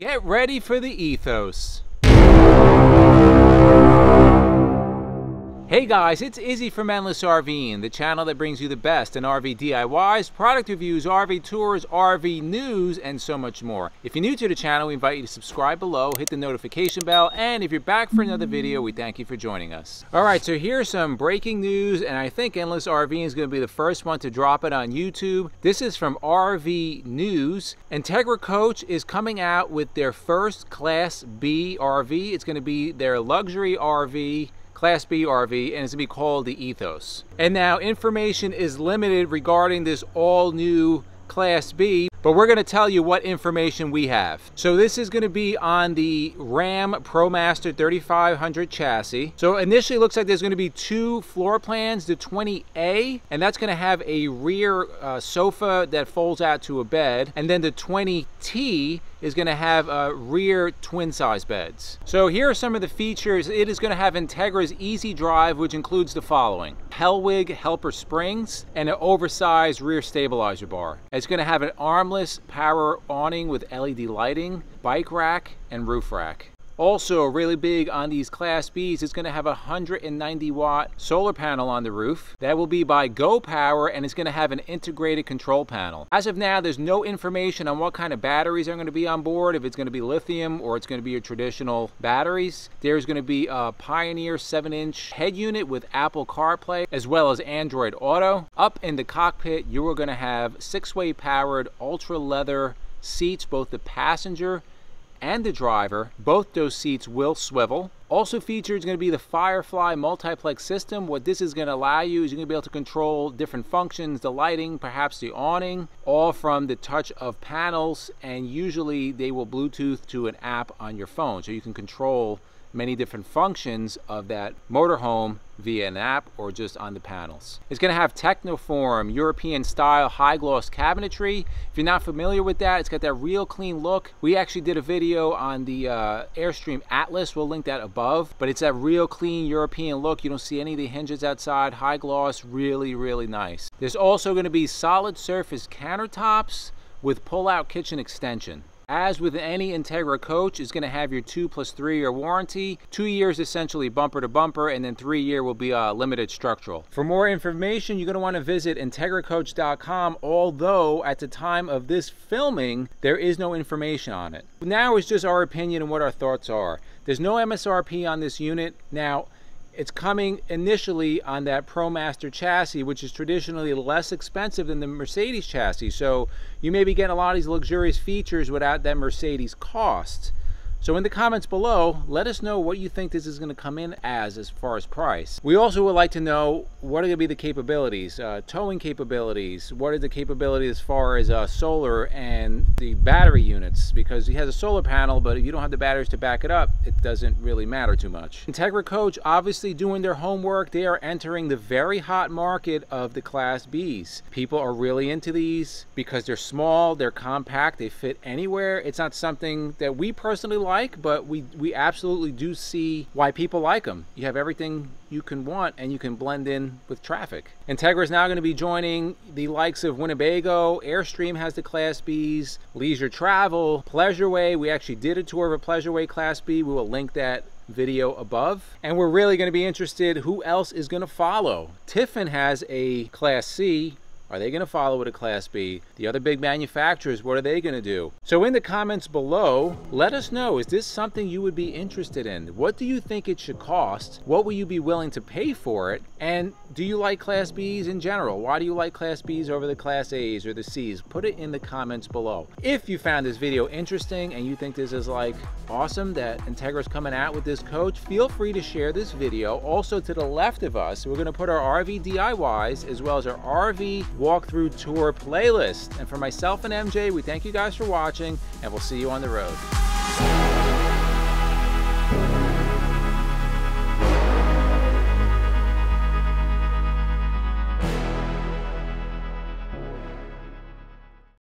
Get ready for the ethos. Hey guys, it's Izzy from Endless RVing, the channel that brings you the best in RV DIYs, product reviews, RV tours, RV news, and so much more. If you're new to the channel, we invite you to subscribe below, hit the notification bell, and if you're back for another video, we thank you for joining us. Alright, so here's some breaking news, and I think Endless RVing is going to be the first one to drop it on YouTube. This is from RV News. Entegra Coach is coming out with their first Class B RV. It's going to be their luxury RV Class B RV, and it's gonna be called the Ethos. And now information is limited regarding this all new Class B, but we're gonna tell you what information we have. So this is gonna be on the Ram ProMaster 3500 chassis. So initially looks like there's gonna be two floor plans, the 20A, and that's gonna have a rear uh, sofa that folds out to a bed, and then the 20T is going to have uh, rear twin size beds. So here are some of the features. It is going to have Entegra's Easy Drive, which includes the following. Hellwig helper springs and an oversized rear stabilizer bar. It's going to have an power awning with LED lighting, bike rack, and roof rack. Also, really big on these Class Bs, it's going to have a 190 watt solar panel on the roof. That will be by Go Power and it's going to have an integrated control panel. As of now, there's no information on what kind of batteries are going to be on board, if it's going to be lithium or it's going to be your traditional batteries. There's going to be a Pioneer 7 inch head unit with Apple CarPlay as well as Android Auto. Up in the cockpit, you are going to have six way powered ultra leather seats, both the passenger and the driver. Both those seats will swivel. Also featured is going to be the Firefly multiplex system. What this is going to allow you is you're going to be able to control different functions, the lighting, perhaps the awning, all from the touch of panels and usually they will Bluetooth to an app on your phone. So you can control many different functions of that motorhome via an app or just on the panels. It's going to have Technoform, European style high gloss cabinetry. If you're not familiar with that, it's got that real clean look. We actually did a video on the uh, Airstream Atlas. We'll link that above, but it's that real clean European look. You don't see any of the hinges outside. High gloss, really, really nice. There's also going to be solid surface countertops with pull-out kitchen extension. As with any Entegra coach, is going to have your two plus three year warranty. Two years essentially bumper to bumper, and then three year will be uh, limited structural. For more information, you're going to want to visit entegracoach.com, although at the time of this filming, there is no information on it. Now is just our opinion and what our thoughts are. There's no MSRP on this unit. Now, it's coming initially on that ProMaster chassis, which is traditionally less expensive than the Mercedes chassis. So you may be getting a lot of these luxurious features without that Mercedes cost. So in the comments below, let us know what you think this is going to come in as as far as price. We also would like to know what are going to be the capabilities, uh, towing capabilities, what are the capabilities as far as uh, solar and the battery units, because he has a solar panel, but if you don't have the batteries to back it up, it doesn't really matter too much. Entegra Coach obviously doing their homework. They are entering the very hot market of the Class Bs. People are really into these because they're small, they're compact, they fit anywhere. It's not something that we personally like like, but we, we absolutely do see why people like them. You have everything you can want and you can blend in with traffic. Entegra is now going to be joining the likes of Winnebago, Airstream has the Class Bs, Leisure Travel, Pleasureway. We actually did a tour of a Pleasureway Class B. We will link that video above. And we're really going to be interested who else is going to follow. Tiffin has a Class C are they going to follow with a Class B? The other big manufacturers, what are they going to do? So in the comments below, let us know, is this something you would be interested in? What do you think it should cost? What will you be willing to pay for it? And do you like Class Bs in general? Why do you like Class Bs over the Class As or the Cs? Put it in the comments below. If you found this video interesting and you think this is like awesome that Entegra's coming out with this coach, feel free to share this video. Also to the left of us, we're going to put our RV DIYs as well as our RV walkthrough tour playlist. And for myself and MJ, we thank you guys for watching and we'll see you on the road.